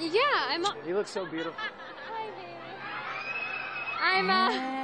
yeah, I'm. you look so beautiful. Hi, baby. I'm. Uh,